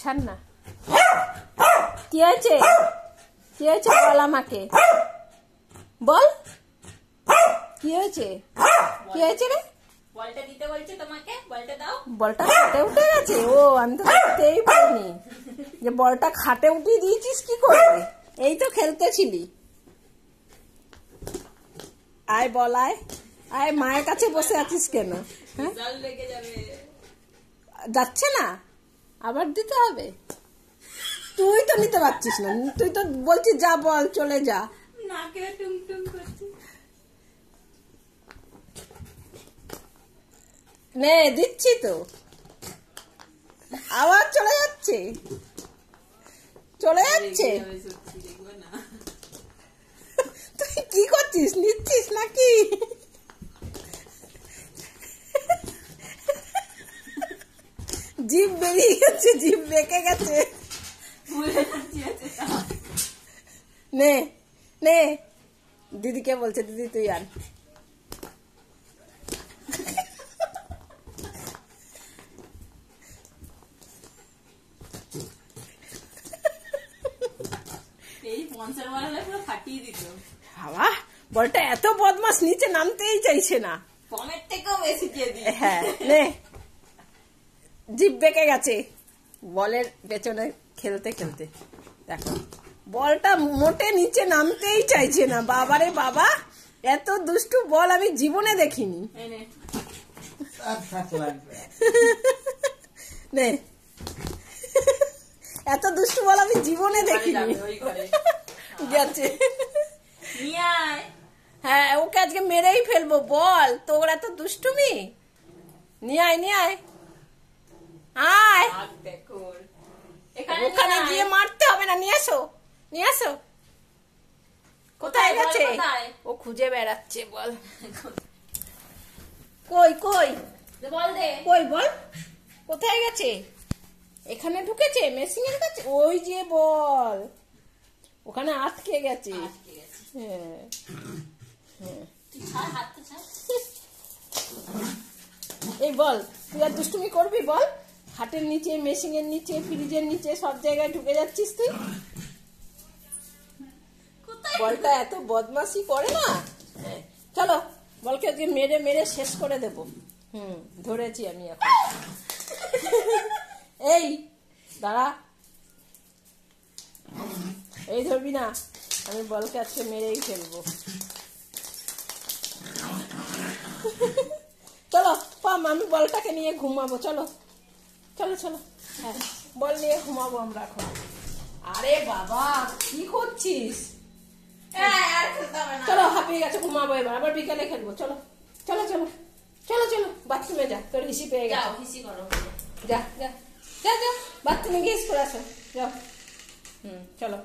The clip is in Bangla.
ছাড় না। কি হয়েছে? কি হয়েছে বল আমাকে। বল। কি হয়েছে? কি হয়েছে রে? বলটা দিতে বলছে তোমাকে? বলটা দাও। বলটা খাটে উঠে গেছে? ও আমি তো দেখতেই পাইনি। যে বলটা খাটে উঠিয়ে দিয়েছিস কি করে? এই তো খেলতেছিলি। আয় বল আয়। আয় মায়ের কাছে বসে আছিস কেন? হ্যাঁ? যাচ্ছে না? আবার দিতে হবে। তুই তো নিতে পারছিস না। তুই তো বলছিস যা বল চলে যা। নাকে নে দিচ্ছি তো। আবার চলে যাচ্ছে। চলে যাচ্ছে। তুই কি করছিস? নিচ্ছিস নাকি? জিভ বেরিয়ে গেছে জিভ বেঁকে গেছে। নে নে। দিদিকে বলছে দিদি তুই আন। বাবা বলটা এত বদমাস নিচে নামতেই চাইছে না। পমের থেকেও বেশি হ্যাঁ নে। জিভ বেঁকে গেছে। বলের পেছনে খেলতে খেলতে। দেখো বলটা মোটে নিচে নামতেই চাইছে না। বাবারে বাবা এত দুষ্টু বল আমি জীবনে দেখিনি। নে। এত দুষ্টু বল আমি জীবনে দেখিনি। গেছে। হ্যাঁ ওকে আজকে মেরেই ফেলব। বল তোর এত দুষ্টুমি? নিয়ে আয় নিয়ে আয় আগ দেখো ওর। এখানে ওখানে নিয়ে আয়। গিয়ে মারতে হবে না নিয়ে আসো নিয়ে আসো। কোথায় গেছে? ও খুঁজে বেড়াচ্ছে বল। কই কই? বল দে। কই বল? কোথায় গেছে? এখানে ঢুকেছে? মেশিং এর কাছে? ওই যে বল। ওখানে আটকে গেছে। গেছে। হ্যাঁ। ছাড়। এই বল। তুই আর দুষ্টুমি করবি বল? হাটের নিচে মেশিনের নিচে ফ্রিজের নিচে সব জায়গায় ঢুকে যাচ্ছিস তুই? বলটা এত বদমাশি করে না? হ্যাঁ, চলো বলকে আজকে মেরে মেরে শেষ করে দেব। হুম ধরেছি আমি এখন। এই দাঁড়া। এই ধরবি না আমি বলকে আজকে মেরেই ফেলব। চলো পাম আমি বলটাকে নিয়ে ঘুমাবো চলো। চলো চলো। হ্যাঁ। বল নিয়ে ঘুমাবো আমরা এখন। আরে বাবা কি করছিস? চলো হাঁপিয়ে গেছে ঘুমাবো এবার। আবার বিকালে খেলব। চলো চলো চলো চলো চলো। বাথরুমে যা তোর হিসি পেয়ে গেছে। হিসি করো। যা যা যা যা। বাথরুমে গিয়ে করে আসো। যাও। হুম। চলো।